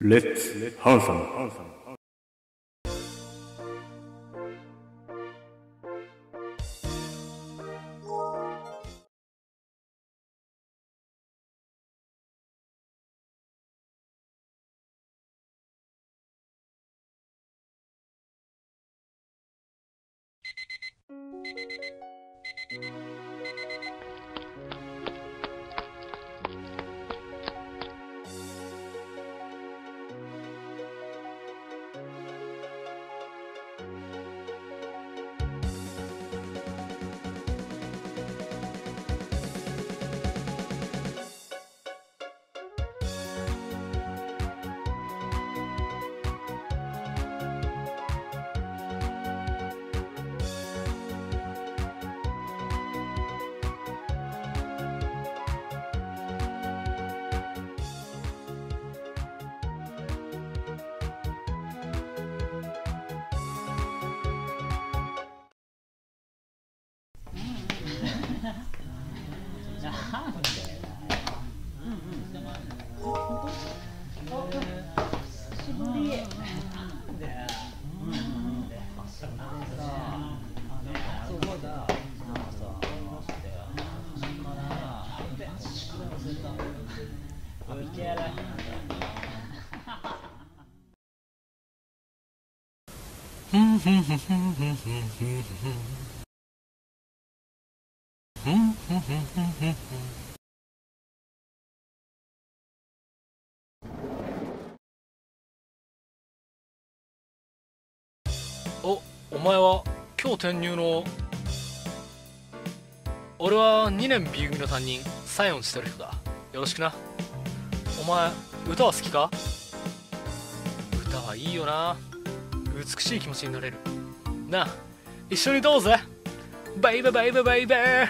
Let's have some. レッツハンサムおお前は今日転入の俺は2年 B 組の担任サイオンしてる人だ。よろしくな。お前歌は好きか？歌はいいよな。美しい気持ちになれる。なあ一緒にどうぜ。バイバイバイバイバイバイ。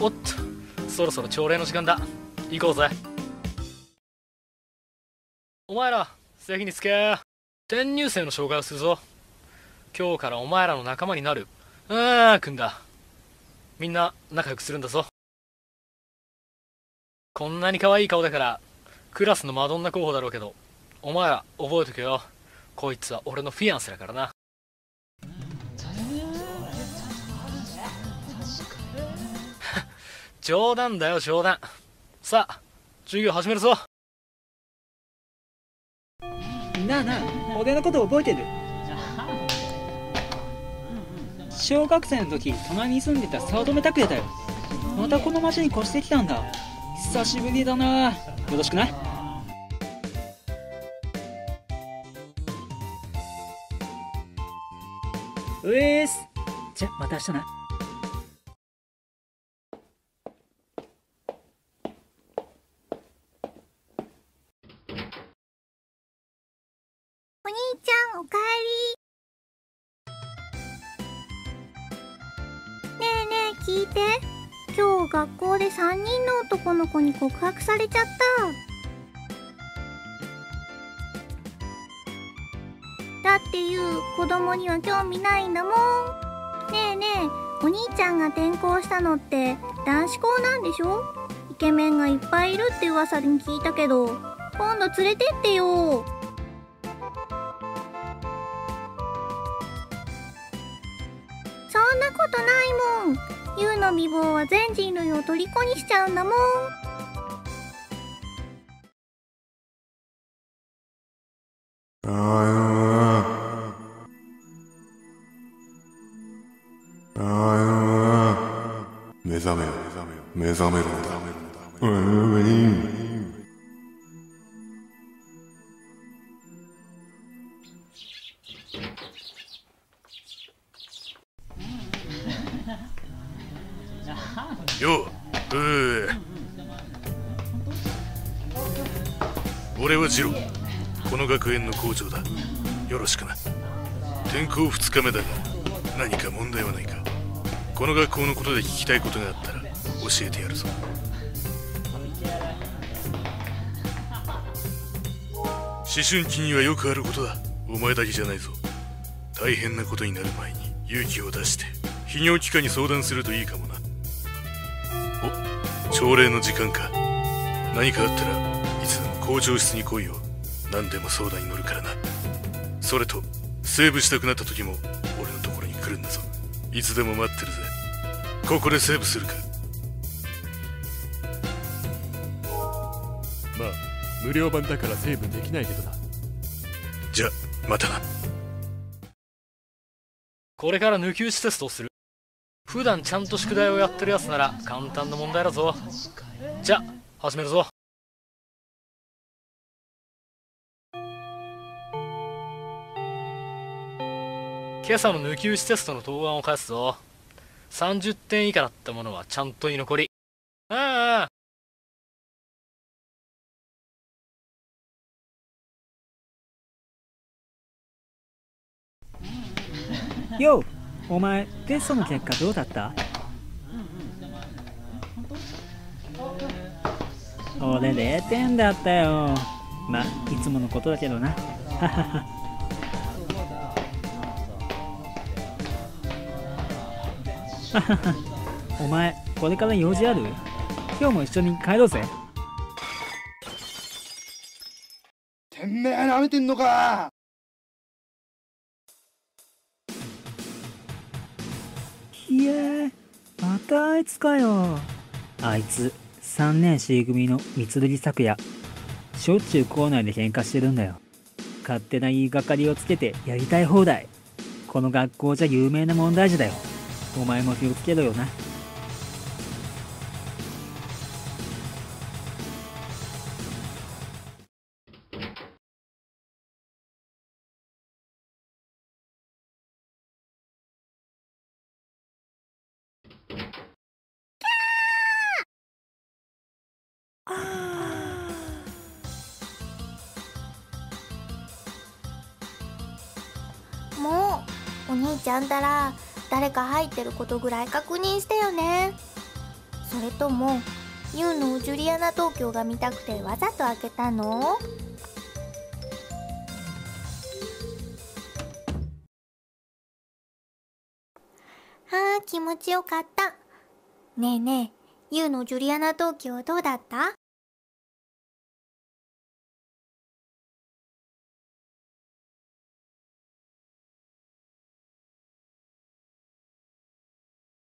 おっとそろそろ朝礼の時間だ。行こうぜ。お前ら席につけ。転入生の紹介をするぞ。今日からお前らの仲間になる。あーくんだ。みんな仲良くするんだぞ。こんなに可愛い顔だからクラスのマドンナ候補だろうけどお前ら覚えとけよ。こいつは俺のフィアンセだからな。冗談だよ冗談。さあ授業始めるぞ。なあなあ俺のこと覚えてる？小学生の時隣に住んでた早乙女拓也だよ。またこの町に越してきたんだ。久しぶりだな。よろしくなうえーす。じゃまた明日な。学校で3人の男の子に告白されちゃった。だっていう子供には興味ないんだもん。ねえねえお兄ちゃんが転校したのって男子校なんでしょ？イケメンがいっぱいいるって噂に聞いたけど今度連れてってよ。そんなことないもん。ユウの美貌は全人類を虜にしちゃうんだもん。目覚めろ。目覚めろ。目覚めろ。俺はジロこの学園の校長だ。よろしくな。転校2日目だが何か問題はないか。この学校のことで聞きたいことがあったら教えてやるぞ。思春期にはよくあることだ。お前だけじゃないぞ。大変なことになる前に勇気を出して泌尿器科に相談するといいかもな。お朝礼の時間か。何かあったらいつでも校長室に来いよ。何でも相談に乗るからな。それとセーブしたくなった時も俺のところに来るんだぞ。いつでも待ってるぜ。ここでセーブするか。まあ無料版だからセーブできないけどな。じゃあまたな。これから抜き打ちテストをする。普段ちゃんと宿題をやってるやつなら簡単な問題だぞ。じゃあ始めるぞ今朝の抜き打ちテストの答案を返すぞ。30点以下だったものはちゃんと居残り。ああ。ようお前テストの結果どうだった？俺0点だったよ。まあいつものことだけどな。お前これから用事ある？今日も一緒に帰ろうぜ。てめえ舐めてんのか。いえまたあいつかよ。あいつ3年 C 組の三剣咲夜しょっちゅう校内で喧嘩してるんだよ。勝手な言いがかりをつけてやりたい放題。この学校じゃ有名な問題児だよお前も気をつけろよな。もうお兄ちゃんったら誰か入ってることぐらい確認してよね。それともユウのジュリアナ東京が見たくてわざと開けたの？あー気持ちよかった。ねえねえユウのジュリアナ東京どうだった？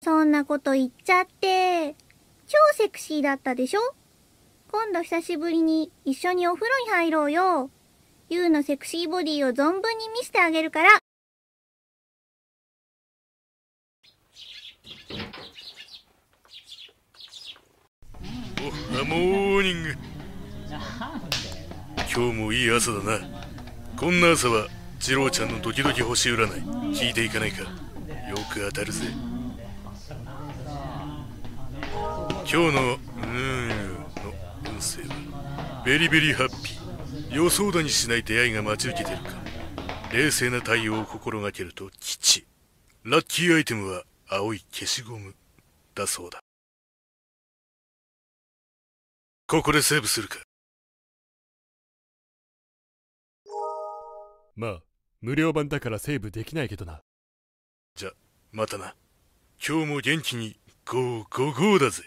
そんなこと言っちゃって、超セクシーだったでしょ？今度久しぶりに一緒にお風呂に入ろうよ。ユウのセクシーボディを存分に見せてあげるから。おハモーニング。今日もいい朝だな。こんな朝は次郎ちゃんのドキドキ星占い。聞いていかないか。よく当たるぜ。今日のうーんの運勢はベリベリハッピー。予想だにしない出会いが待ち受けてるか。冷静な対応を心がけると吉。ラッキーアイテムは青い消しゴム。だそうだ。ここでセーブするか。まあ無料版だからセーブできないけどな。じゃまたな。今日も元気にゴーゴーゴーだぜ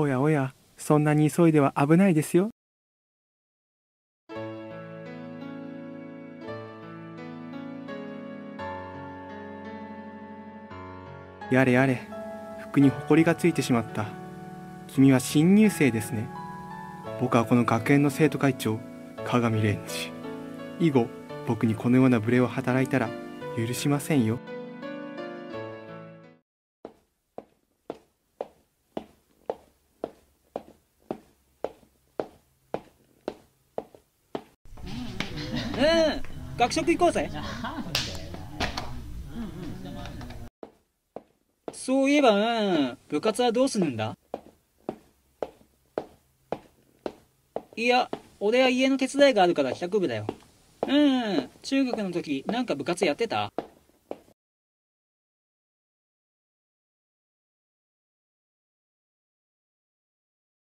おやおや、そんなに急いでは危ないですよ。やれやれ、服にほこりがついてしまった。君は新入生ですね。僕はこの学園の生徒会長、鏡蓮司。以後、僕にこのような無礼を働いたら許しませんよ。食行こうぜ。そういえば、うん、部活はどうするんだ？いや、俺は家の手伝いがあるから帰宅部だよ。うん、中学の時、なんか部活やってた？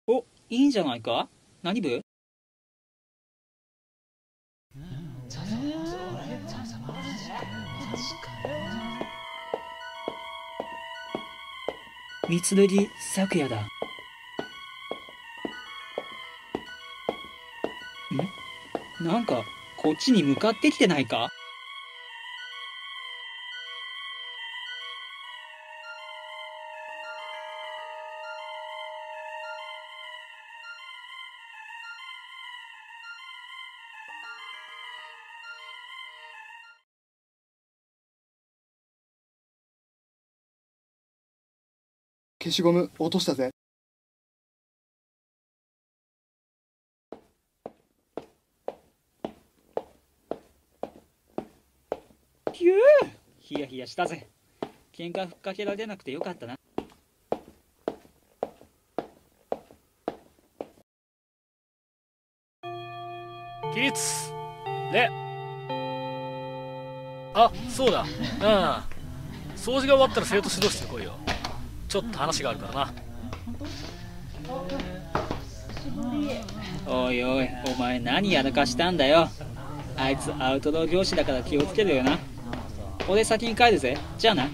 お、いいんじゃないか？何部？三剣咲夜だ。ん？なんか、こっちに向かってきてないか？消しゴム落としたぜ。ひゅーヒヤヒヤしたぜ。喧嘩ふっかけられなくてよかったな。起立礼あそうだうん掃除が終わったら生徒指導室に来いよちょっと話があるからなおいおい、お前何やらかしたんだよ。あいつアウトドア業師だから気をつけるよな。俺先に帰るぜ。じゃあな。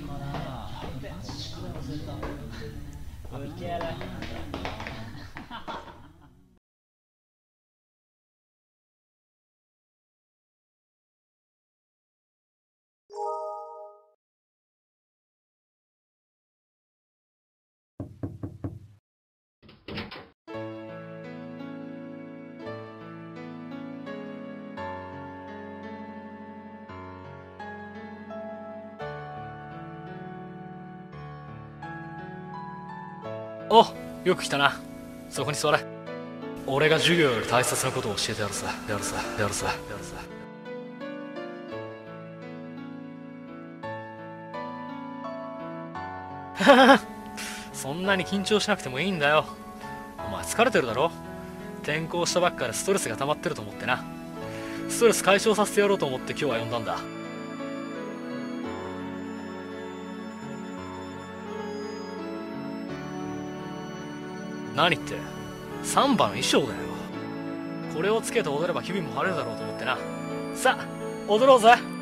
およく来たな。そこに座れ。俺が授業より大切なことを教えてやるさ。やるさ。やるさ。やるさ。そんなに緊張しなくてもいいんだよ。お前疲れてるだろ。転校したばっかでストレスが溜まってると思ってな。ストレス解消させてやろうと思って今日は呼んだんだ。何って。サンバの衣装だよ。これをつけて踊れば日々も晴れるだろうと思ってな。さあ踊ろうぜ。